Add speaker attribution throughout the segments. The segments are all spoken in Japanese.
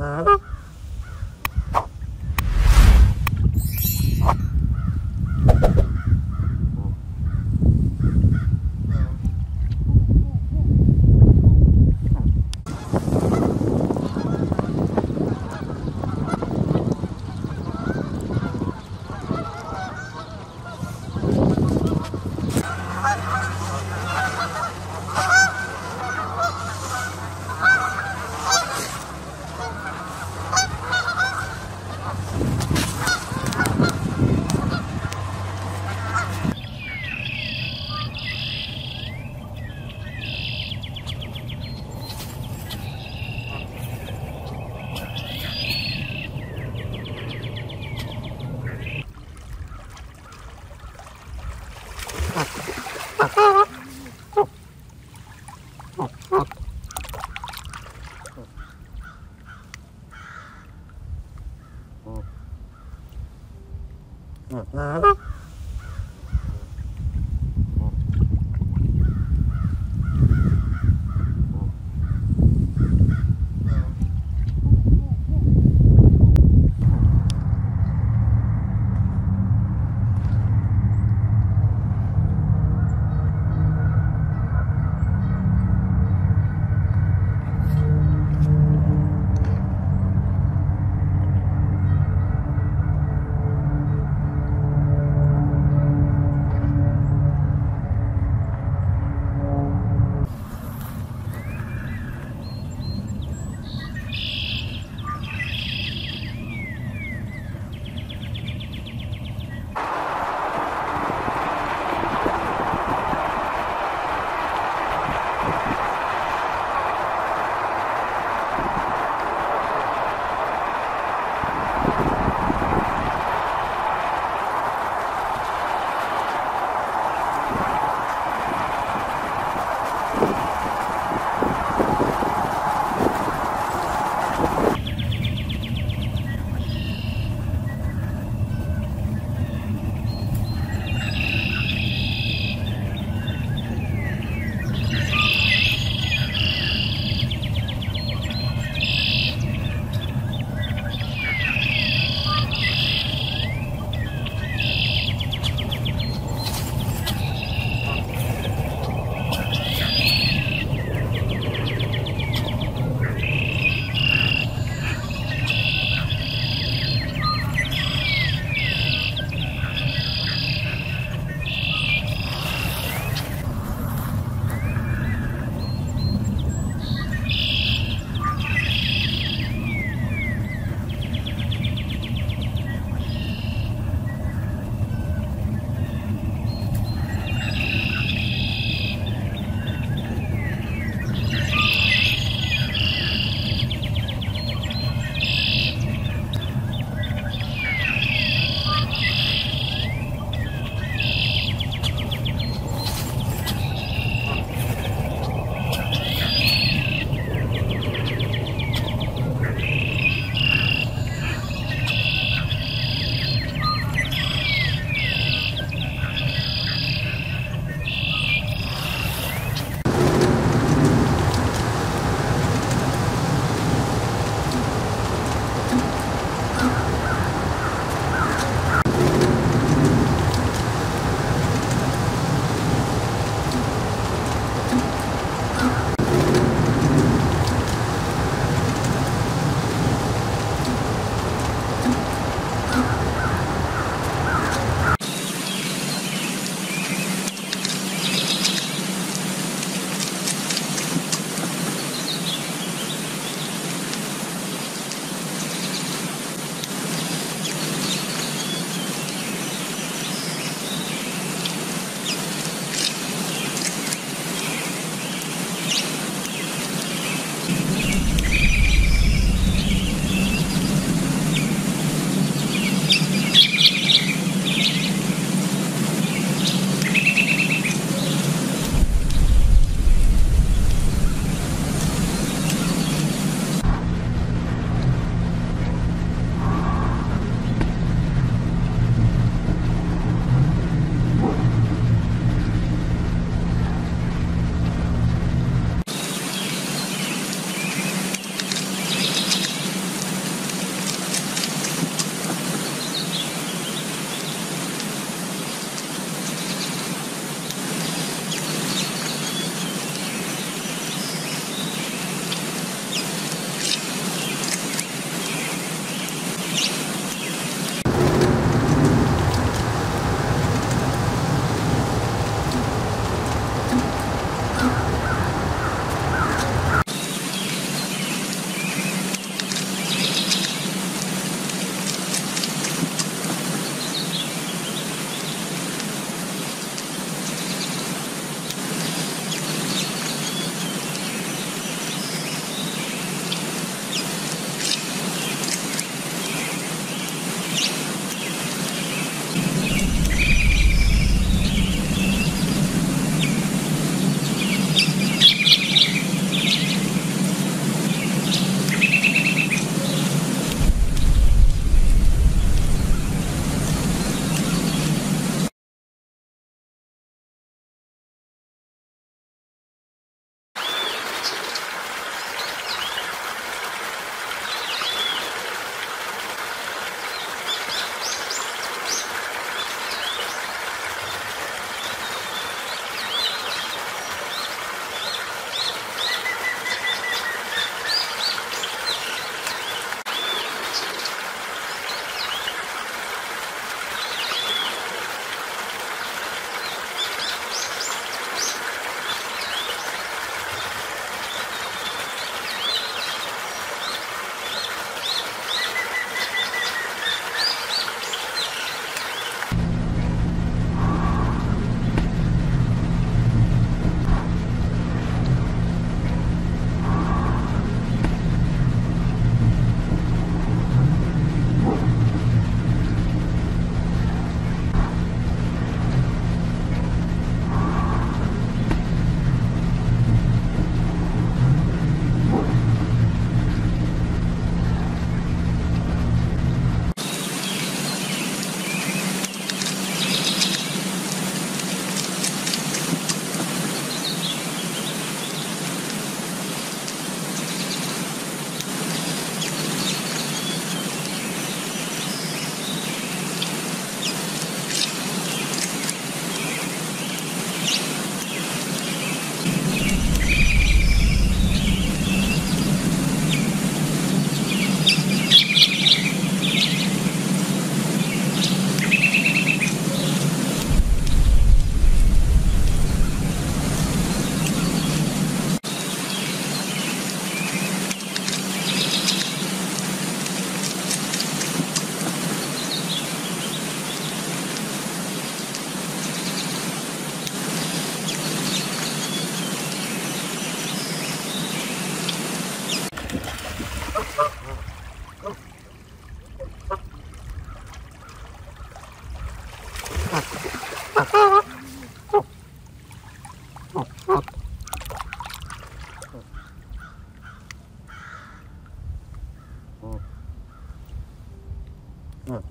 Speaker 1: 啊
Speaker 2: Mm-hmm. Thank you.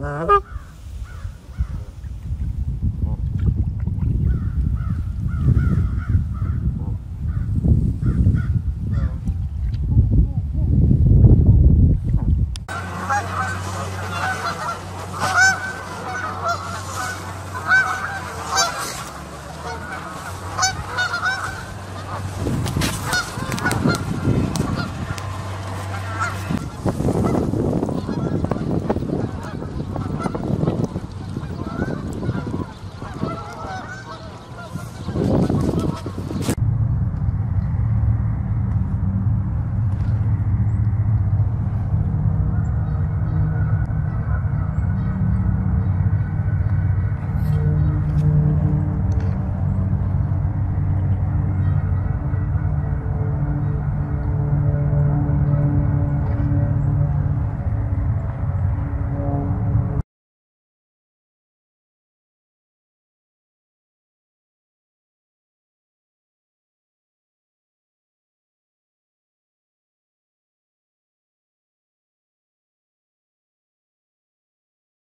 Speaker 1: Mm-hmm.